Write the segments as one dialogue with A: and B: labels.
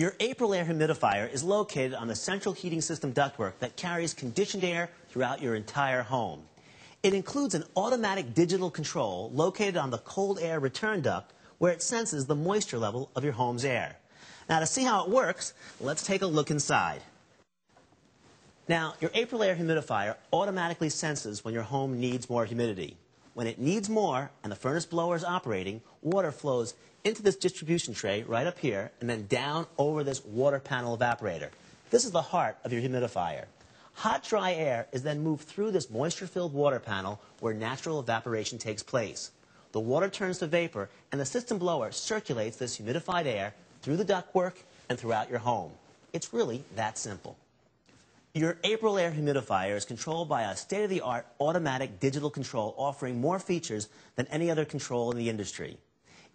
A: Your Aprilaire humidifier is located on the central heating system ductwork that carries conditioned air throughout your entire home. It includes an automatic digital control located on the cold air return duct where it senses the moisture level of your home's air. Now to see how it works, let's take a look inside. Now, your Aprilaire humidifier automatically senses when your home needs more humidity. When it needs more and the furnace blower is operating, water flows into this distribution tray right up here and then down over this water panel evaporator. This is the heart of your humidifier. Hot, dry air is then moved through this moisture-filled water panel where natural evaporation takes place. The water turns to vapor and the system blower circulates this humidified air through the ductwork and throughout your home. It's really that simple. Your Aprilaire humidifier is controlled by a state-of-the-art automatic digital control offering more features than any other control in the industry.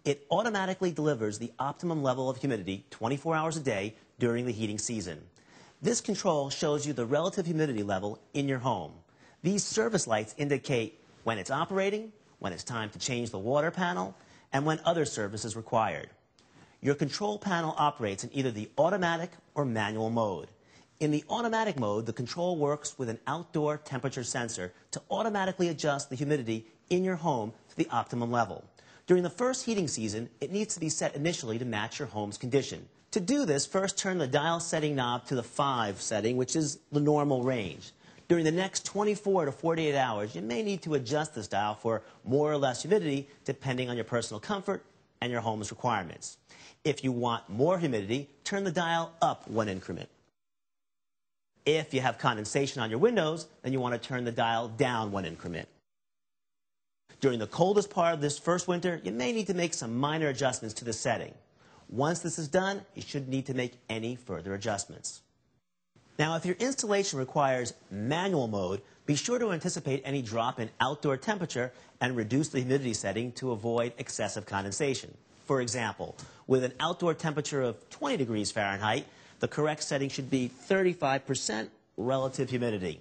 A: It automatically delivers the optimum level of humidity 24 hours a day during the heating season. This control shows you the relative humidity level in your home. These service lights indicate when it's operating, when it's time to change the water panel, and when other service is required. Your control panel operates in either the automatic or manual mode. In the automatic mode, the control works with an outdoor temperature sensor to automatically adjust the humidity in your home to the optimum level. During the first heating season, it needs to be set initially to match your home's condition. To do this, first turn the dial setting knob to the 5 setting, which is the normal range. During the next 24 to 48 hours, you may need to adjust this dial for more or less humidity depending on your personal comfort and your home's requirements. If you want more humidity, turn the dial up one increment. If you have condensation on your windows, then you want to turn the dial down one increment. During the coldest part of this first winter, you may need to make some minor adjustments to the setting. Once this is done, you shouldn't need to make any further adjustments. Now, if your installation requires manual mode, be sure to anticipate any drop in outdoor temperature and reduce the humidity setting to avoid excessive condensation. For example, with an outdoor temperature of 20 degrees Fahrenheit, the correct setting should be 35% relative humidity.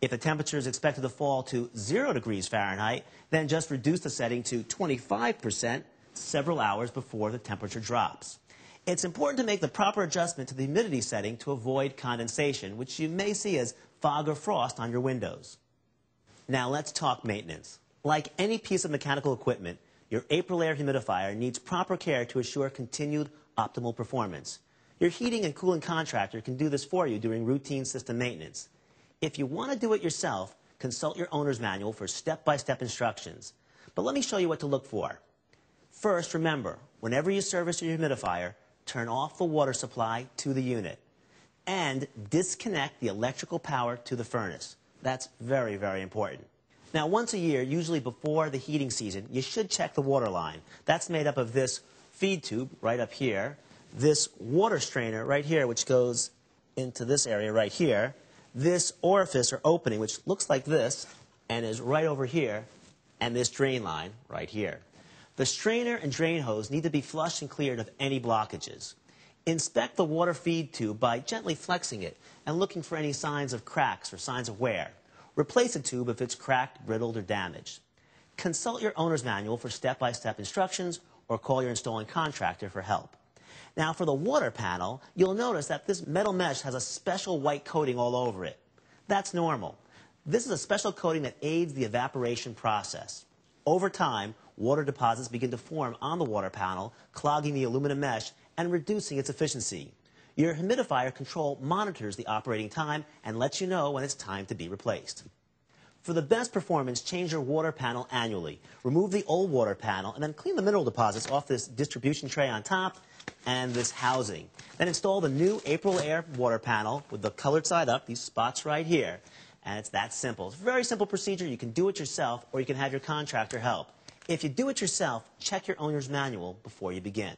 A: If the temperature is expected to fall to 0 degrees Fahrenheit, then just reduce the setting to 25% several hours before the temperature drops. It's important to make the proper adjustment to the humidity setting to avoid condensation, which you may see as fog or frost on your windows. Now let's talk maintenance. Like any piece of mechanical equipment, your Aprilaire humidifier needs proper care to assure continued optimal performance. Your heating and cooling contractor can do this for you during routine system maintenance. If you want to do it yourself, consult your owner's manual for step-by-step -step instructions. But let me show you what to look for. First, remember, whenever you service your humidifier, turn off the water supply to the unit and disconnect the electrical power to the furnace. That's very, very important. Now, once a year, usually before the heating season, you should check the water line. That's made up of this feed tube right up here, this water strainer right here, which goes into this area right here, this orifice or opening, which looks like this and is right over here, and this drain line right here. The strainer and drain hose need to be flushed and cleared of any blockages. Inspect the water feed tube by gently flexing it and looking for any signs of cracks or signs of wear. Replace the tube if it's cracked, brittled, or damaged. Consult your owner's manual for step-by-step -step instructions or call your installing contractor for help. Now for the water panel, you'll notice that this metal mesh has a special white coating all over it. That's normal. This is a special coating that aids the evaporation process. Over time, water deposits begin to form on the water panel, clogging the aluminum mesh and reducing its efficiency. Your humidifier control monitors the operating time and lets you know when it's time to be replaced. For the best performance, change your water panel annually. Remove the old water panel and then clean the mineral deposits off this distribution tray on top and this housing. Then install the new Aprilaire water panel with the colored side up, these spots right here. And it's that simple. It's a very simple procedure. You can do it yourself or you can have your contractor help. If you do it yourself, check your owner's manual before you begin.